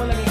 mo lang